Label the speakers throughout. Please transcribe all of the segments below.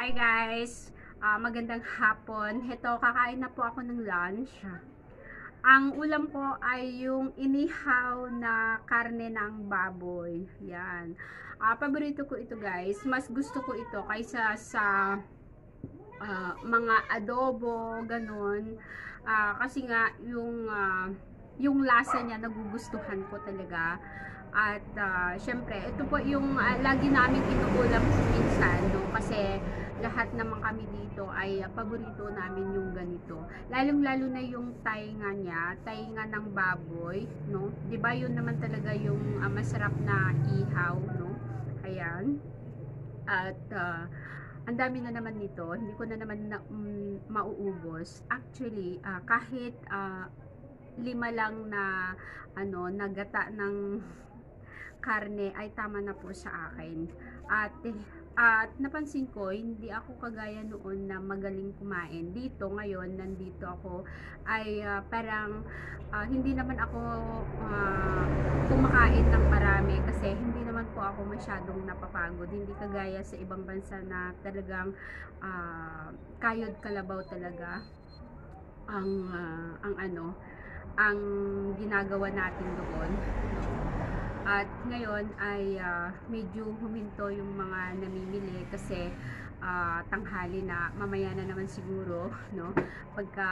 Speaker 1: Hi guys! Ah, magandang hapon. Heto, kakain na po ako ng lunch. Ang ulam ko ay yung inihaw na karne ng baboy. Yan. Ah, paborito ko ito guys. Mas gusto ko ito kaysa sa ah, mga adobo, ganun. Ah, kasi nga yung ah, yung lasa niya nagugustuhan ko talaga. At ah, syempre, ito po yung ah, lagi namin inuulam minsan, no? Kasi lahat naman kami dito ay ah, paborito namin yung ganito. Lalong-lalo na yung tainga niya, tainga ng baboy, no? 'Di ba yun naman talaga yung ah, masarap na ihaw, no? Ayan. At ah, ang dami na naman nito, hindi ko na naman na, mm, mauubos. Actually, ah, kahit ah, lima lang na ano, nagata ng karne ay tama na po sa akin. At at napansin ko, hindi ako kagaya noon na magaling kumain. Dito ngayon, nandito ako ay ah, parang ah, hindi naman ako ah, kumakain ng marami kasi hindi naman po ako masyadong napapagod. Hindi kagaya sa ibang bansa na talagang ah, kayod kalabaw talaga ang ah, ang ano ang ginagawa natin doon. At ngayon ay ah, medyo huminto yung mga namimili kasi ah, tanghali na mamaya na naman siguro no? Pagka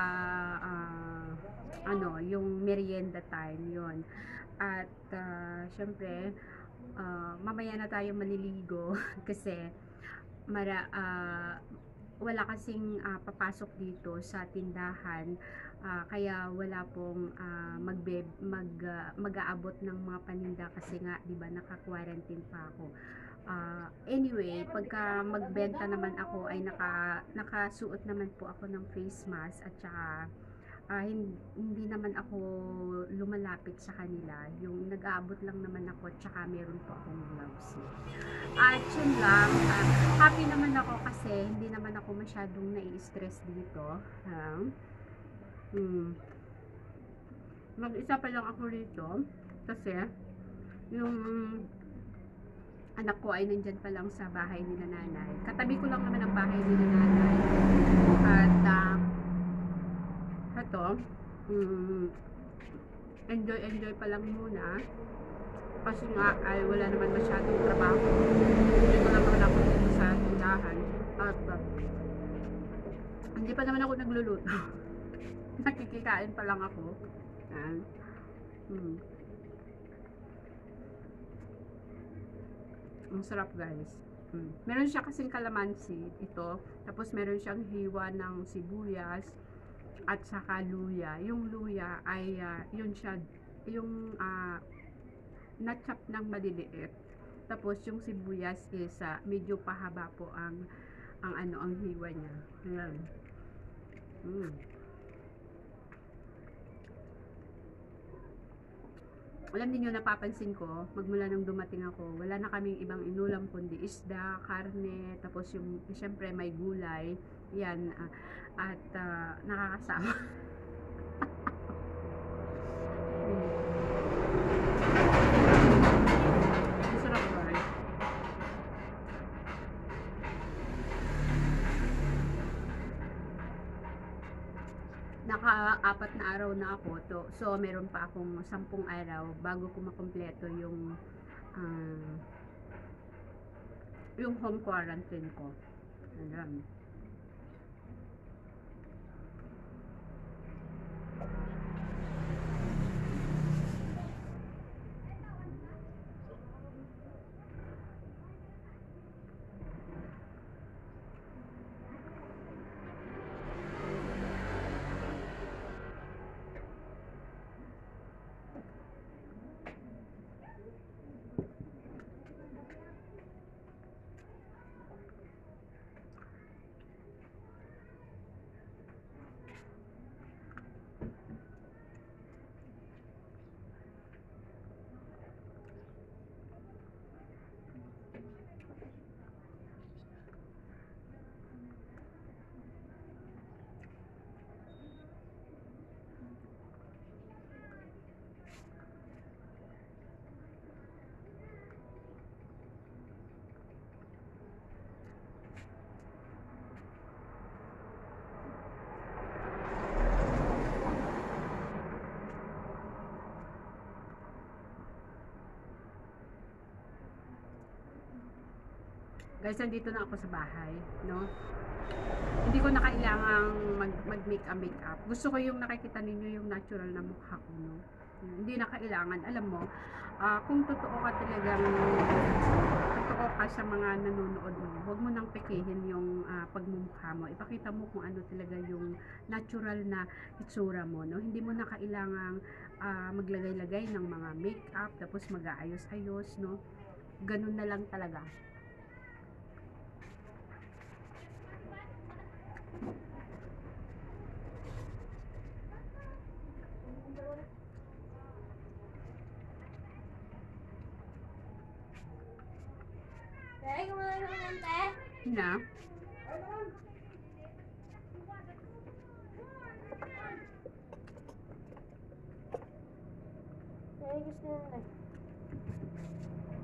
Speaker 1: ah, ano yung merienda time yon at ah, syempre ah, mamaya na tayo maliligo kasi mara ah, wala kasing ah, papasok dito sa tindahan Ah, kaya wala pong ah, magbe mag ah, mag-aabot ng mga paninda kasi nga 'di ba naka-quarantine pa ako. Ah, anyway, pagka magbenta naman ako ay naka nakasuot naman po ako ng face mask at saka ah, hin- hindi naman ako lumalapit sa kanila. Yung nag-aabot lang naman ako at saka meron po akong gloves. At yun lang, ah, happy naman ako kasi hindi naman ako masyadong nai-stress dito. Ah. Hmm. Mag-isa pa lang ako rito kasi yung anak ko ay nandyan pa lang sa bahay ni nanay. Katabi ko lang naman ang bahay ni nanay. At uh, ito, hmm, enjoy enjoy pa lang muna kasi nga ay wala naman masyadong trabaho. Hindi ko lang naman ako dito sa tindahan. At uh, hindi pa naman ako nagluluto. nakikikain pa lang ako. Yan. Hmm. Ang sarap guys. Hmm. Meron siya kasing kalamansi ito. Tapos meron siyang hiwa ng sibuyas at saka luya. Yung luya ay uh, yun siya yung uh, na-chop ng maliliit. Tapos yung sibuyas is uh, medyo pahaba po ang ang ano ang hiwa niya. Ayan. Mm. Alam niyo napapansin ko, magmula nung dumating ako, wala na kaming ibang inulam kundi isda, karne, tapos yung, syempre may gulay, yan, uh, at uh, nakakasama. naka-apat na araw na ako to. So, meron pa akong sampung araw bago ko makompleto yung uh, yung home quarantine ko. Ayan. Guys, nandito na ako sa bahay, no? Hindi ko na kailangang mag, mag-make a make-up. Gusto ko yung nakikita ninyo yung natural na mukha ko, no? Hindi na kailangan. Alam mo, ah, kung totoo ka talagang totoo ka sa mga nanonood mo, huwag mo nang pekihin yung ah, pagmumukha mo. Ipakita mo kung ano talaga yung natural na itsura mo, no? Hindi mo na kailangang ah, maglagay-lagay ng mga make-up, tapos mag-aayos-ayos, no? Ganun na lang talaga.
Speaker 2: Te.
Speaker 1: Na?
Speaker 2: Tay, gusto na.
Speaker 1: Mm.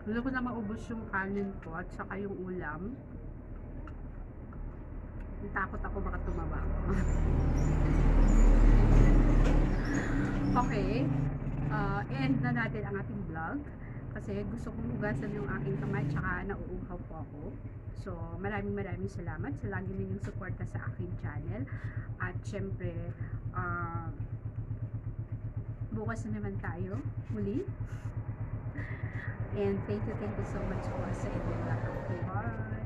Speaker 1: Gusto ko na maubos yung kanin ko at saka yung ulam. Natakot ako baka tumaba ako. okay. Uh, end na natin ang ating vlog. Kasi gusto kong hugasan yung aking kamay tsaka nauuhaw po ako. So, maraming maraming salamat sa lagi ninyong suporta sa aking channel. At syempre, ah, bukas na naman tayo muli. And thank you, thank you so much po sa. Bye!